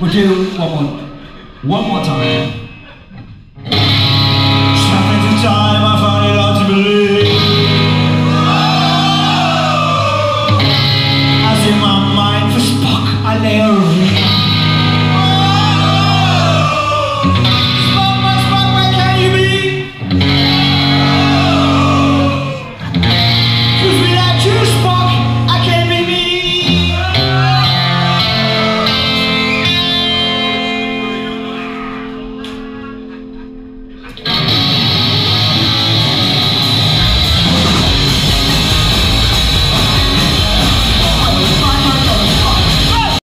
We'll do one more, one more time.